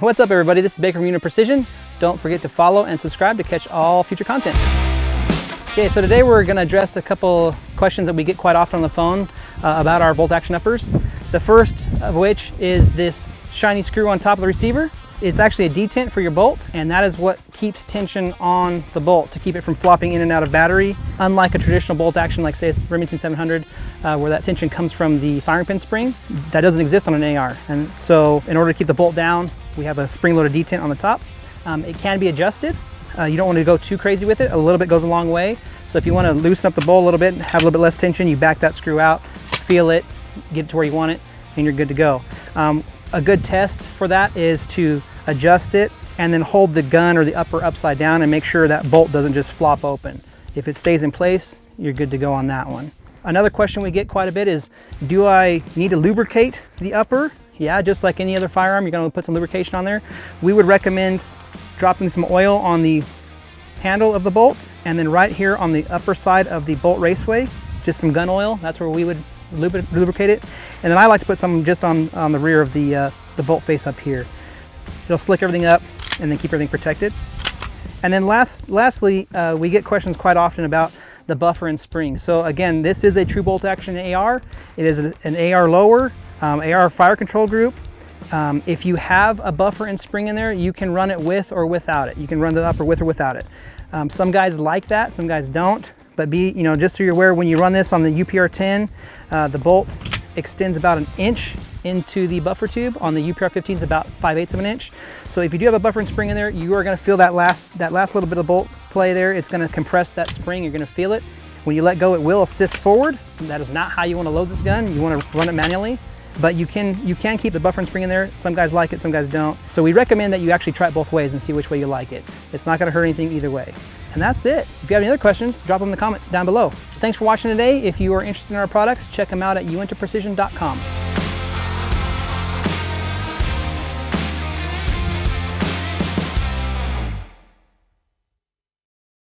What's up everybody, this is Baker from Uintah Precision. Don't forget to follow and subscribe to catch all future content. Okay, so today we're gonna address a couple questions that we get quite often on the phone uh, about our bolt action uppers. The first of which is this shiny screw on top of the receiver. It's actually a detent for your bolt, and that is what keeps tension on the bolt to keep it from flopping in and out of battery. Unlike a traditional bolt action, like say a Remington 700, uh, where that tension comes from the firing pin spring, that doesn't exist on an AR. And so in order to keep the bolt down, we have a spring-loaded detent on the top. Um, it can be adjusted. Uh, you don't want to go too crazy with it. A little bit goes a long way. So if you want to loosen up the bolt a little bit, have a little bit less tension, you back that screw out, feel it, get it to where you want it, and you're good to go. Um, a good test for that is to adjust it and then hold the gun or the upper upside down and make sure that bolt doesn't just flop open. If it stays in place, you're good to go on that one. Another question we get quite a bit is, do I need to lubricate the upper? Yeah, just like any other firearm, you're gonna put some lubrication on there. We would recommend dropping some oil on the handle of the bolt and then right here on the upper side of the bolt raceway, just some gun oil. That's where we would lubricate it. And then I like to put some just on, on the rear of the, uh, the bolt face up here. It'll slick everything up and then keep everything protected. And then last, lastly, uh, we get questions quite often about the buffer and spring. So again, this is a true bolt action AR. It is an AR lower, um, AR fire control group. Um, if you have a buffer and spring in there, you can run it with or without it. You can run the upper with or without it. Um, some guys like that, some guys don't. But be, you know, just so you're aware, when you run this on the UPR 10, uh, the bolt extends about an inch into the buffer tube. On the UPR 15 is about 5 eighths of an inch. So if you do have a buffer and spring in there, you are gonna feel that last, that last little bit of bolt play there. It's gonna compress that spring, you're gonna feel it. When you let go, it will assist forward. That is not how you wanna load this gun. You wanna run it manually but you can you can keep the buffer and spring in there. Some guys like it, some guys don't. So we recommend that you actually try it both ways and see which way you like it. It's not gonna hurt anything either way. And that's it. If you have any other questions, drop them in the comments down below. Thanks for watching today. If you are interested in our products, check them out at uintahprecision.com.